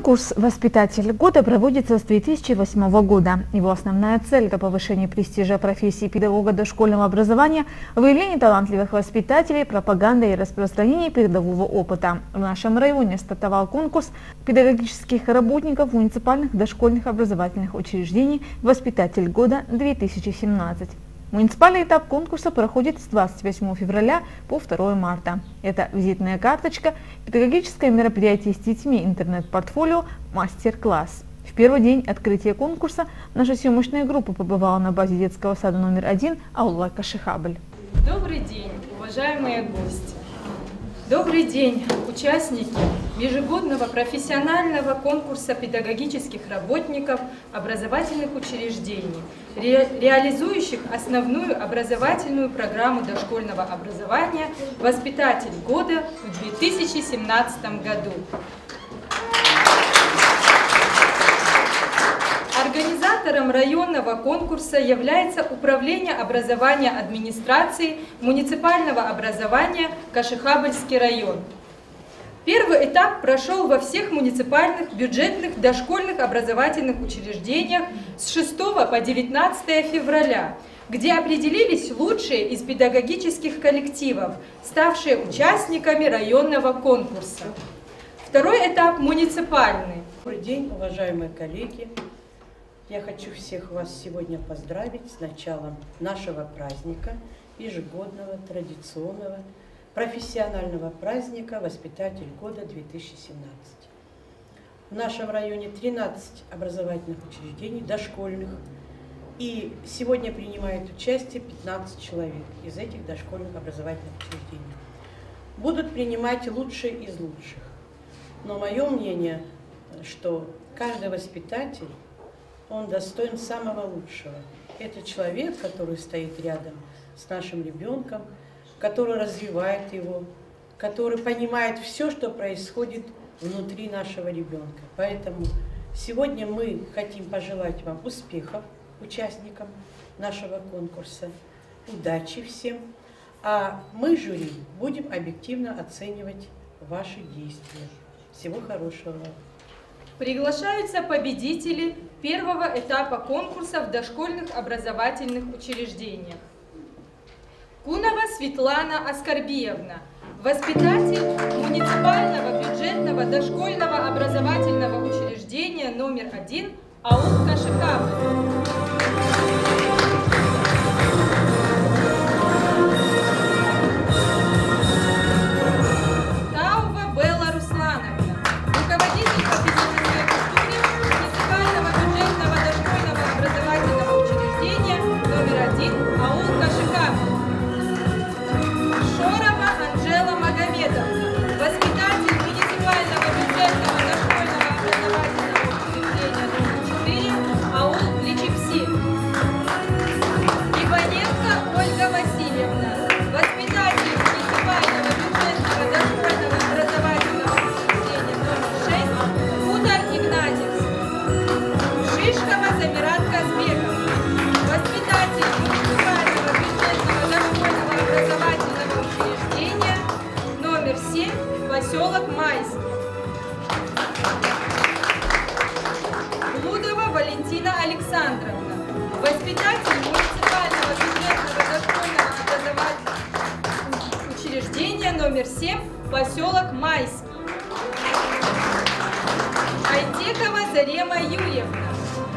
Конкурс «Воспитатель года» проводится с 2008 года. Его основная цель – это повышение престижа профессии педагога дошкольного образования, выявление талантливых воспитателей, пропаганда и распространение передового опыта. В нашем районе стартовал конкурс педагогических работников муниципальных дошкольных образовательных учреждений «Воспитатель года-2017». Муниципальный этап конкурса проходит с 28 февраля по 2 марта. Это визитная карточка, педагогическое мероприятие с детьми, интернет-портфолио, мастер-класс. В первый день открытия конкурса наша съемочная группа побывала на базе детского сада номер один Аула Кашихабль. Добрый день, уважаемые гости! Добрый день, участники ежегодного профессионального конкурса педагогических работников образовательных учреждений, ре реализующих основную образовательную программу дошкольного образования «Воспитатель года» в 2017 году. Организатором районного конкурса является Управление образования администрации муниципального образования Кашихабльский район. Первый этап прошел во всех муниципальных бюджетных дошкольных образовательных учреждениях с 6 по 19 февраля, где определились лучшие из педагогических коллективов, ставшие участниками районного конкурса. Второй этап муниципальный. Добрый день, уважаемые коллеги. Я хочу всех вас сегодня поздравить с началом нашего праздника, ежегодного, традиционного, профессионального праздника «Воспитатель года 2017». В нашем районе 13 образовательных учреждений, дошкольных, и сегодня принимает участие 15 человек из этих дошкольных образовательных учреждений. Будут принимать лучшие из лучших. Но мое мнение, что каждый воспитатель он достоин самого лучшего. Это человек, который стоит рядом с нашим ребенком, который развивает его, который понимает все, что происходит внутри нашего ребенка. Поэтому сегодня мы хотим пожелать вам успехов участникам нашего конкурса, удачи всем, а мы, жюри, будем объективно оценивать ваши действия. Всего хорошего вам! Приглашаются победители первого этапа конкурса в дошкольных образовательных учреждениях. Кунова Светлана Аскарбиевна, воспитатель муниципального бюджетного дошкольного образовательного учреждения номер один АУ Кашикавы. Номер 7, поселок Майский. Айтекова Зарема Юрьевна,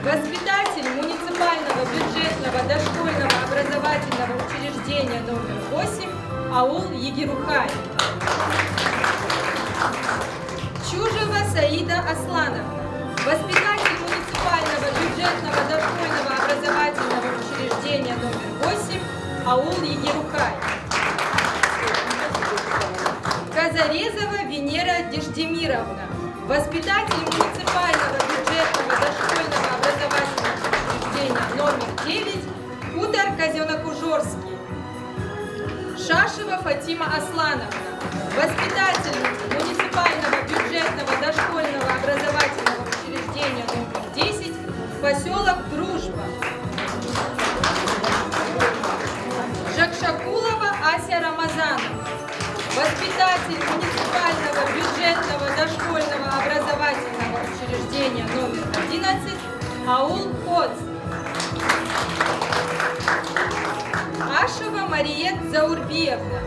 воспитатель муниципального бюджетного дошкольного образовательного учреждения номер 8, аул Егерухай. Чужева Саида Аслановна, воспитатель муниципального бюджетного дошкольного образовательного учреждения номер 8, аул Егерукай. Казарезова Венера Деждемировна, воспитатель муниципального бюджетного дошкольного образовательного учреждения номер 9, хутор Казенок-Ужорский. Шашева Фатима Аслановна, воспитатель муниципального бюджетного дошкольного образовательного учреждения номер 10, поселок Дружба. Жакшакулова Ася Рамазанова, воспитатель муниципального бюджетного дошкольного образовательного учреждения Аул Хоц. Ашева Мариет Заурбиевна,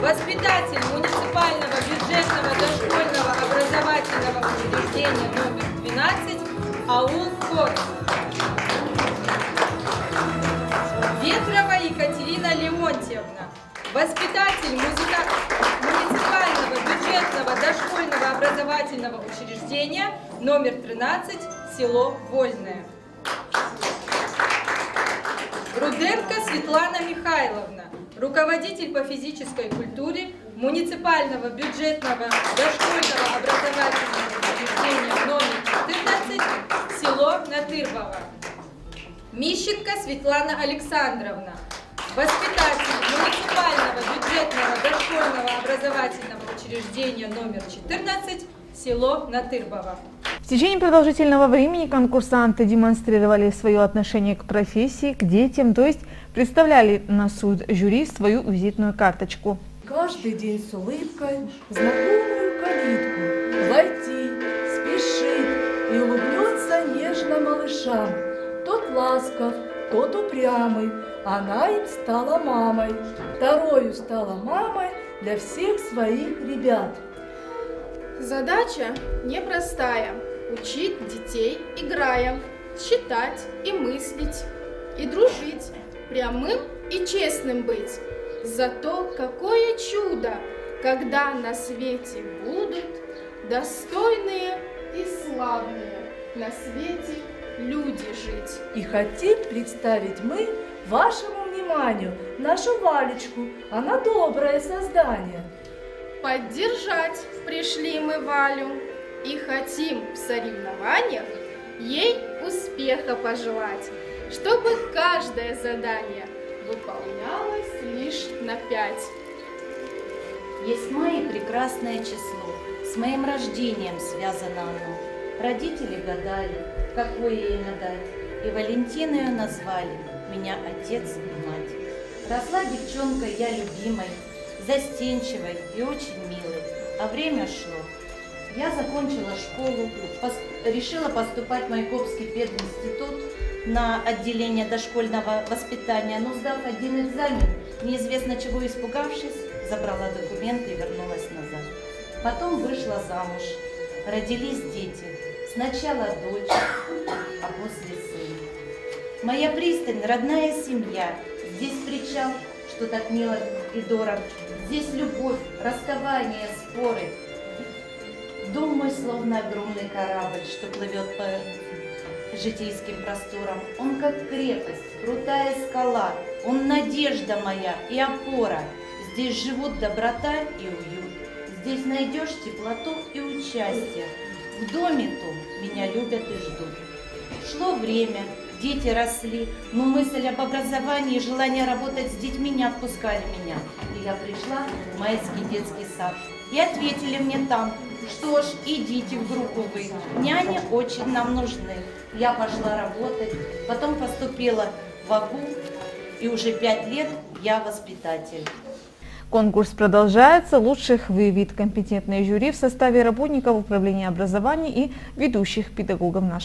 воспитатель муниципального бюджетного дошкольного образовательного учреждения номер 12 Аул Хоц. Ветрова Екатерина Леонтьевна, воспитатель музыка... муниципального бюджетного дошкольного образовательного учреждения номер 13, село Вольное. Руденко Светлана Михайловна, руководитель по физической культуре муниципального бюджетного дошкольного образовательного учреждения номер 14, село Натырбово. Мищенко Светлана Александровна, воспитатель муниципального бюджетного дошкольного образовательного учреждения номер 14, село Натырбово. В течение продолжительного времени конкурсанты демонстрировали свое отношение к профессии, к детям, то есть представляли на суд жюри свою визитную карточку. Каждый день с улыбкой знакомую калитку Войти, спешит и улыбнется нежно малышам. Тот ласков, тот упрямый, она им стала мамой. Второю стала мамой для всех своих ребят. Задача непростая – учить детей, играя, считать и мыслить, и дружить, прямым и честным быть. Зато какое чудо, когда на свете будут достойные и славные на свете люди жить. И хотим представить мы вашему вниманию нашу Валечку. Она доброе создание. Поддержать пришли мы Валю и хотим в соревнованиях ей успеха пожелать, чтобы каждое задание выполнялось лишь на пять. Есть мае прекрасное число, с моим рождением связано оно. Родители гадали, какое ей надать, и Валентина ее назвали, меня отец. Росла девчонка я любимой, застенчивой и очень милой, а время шло. Я закончила школу, пос- решила поступать в Майкопский пединститут на отделение дошкольного воспитания, но сдав один экзамен, неизвестно чего испугавшись, забрала документы и вернулась назад. Потом вышла замуж, родились дети. Сначала дочь, а после сын. Моя пристань, родная семья. Здесь причал, что так мило и дорог. Здесь любовь, расставание, споры. Дом мой словно огромный корабль, что плывет по житейским просторам. Он как крепость, крутая скала. Он надежда моя и опора. Здесь живут доброта и уют. Здесь найдешь теплоту и участие. В доме том меня любят и ждут. Шло время, дети росли, но мысль об образовании желание работать с детьми не отпускали меня. И я пришла в майский детский сад. И ответили мне там, что ж, идите в группу вы, няни очень нам нужны. Я пошла работать, потом поступила в АГУ, и уже пять лет я воспитатель. Конкурс продолжается. Лучших выявит компетентное жюри в составе работников управления образования и ведущих педагогов нашего.